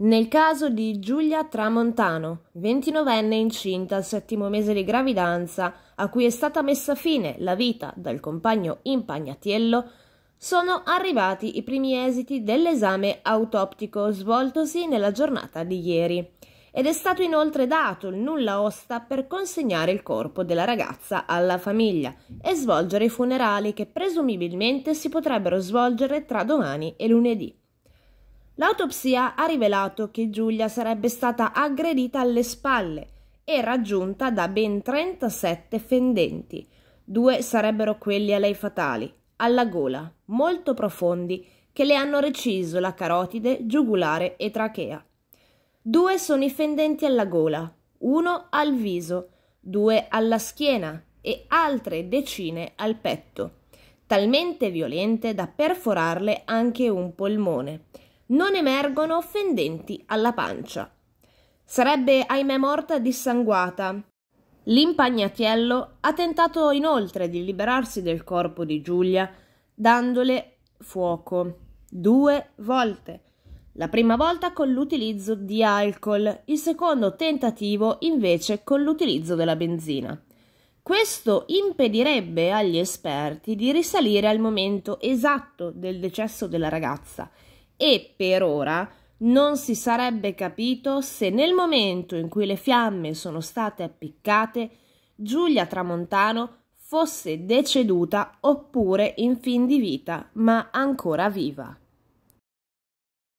Nel caso di Giulia Tramontano, 29enne incinta al settimo mese di gravidanza, a cui è stata messa fine la vita dal compagno Impagnatiello, sono arrivati i primi esiti dell'esame autoptico svoltosi nella giornata di ieri ed è stato inoltre dato il nulla osta per consegnare il corpo della ragazza alla famiglia e svolgere i funerali che presumibilmente si potrebbero svolgere tra domani e lunedì. L'autopsia ha rivelato che Giulia sarebbe stata aggredita alle spalle e raggiunta da ben 37 fendenti. Due sarebbero quelli a lei fatali, alla gola, molto profondi, che le hanno reciso la carotide, giugulare e trachea. Due sono i fendenti alla gola, uno al viso, due alla schiena e altre decine al petto, talmente violente da perforarle anche un polmone. Non emergono fendenti alla pancia. Sarebbe ahimè morta dissanguata. L'impagnatiello ha tentato inoltre di liberarsi del corpo di Giulia dandole fuoco due volte la prima volta con l'utilizzo di alcol, il secondo tentativo invece con l'utilizzo della benzina. Questo impedirebbe agli esperti di risalire al momento esatto del decesso della ragazza e per ora non si sarebbe capito se nel momento in cui le fiamme sono state appiccate Giulia Tramontano fosse deceduta oppure in fin di vita ma ancora viva.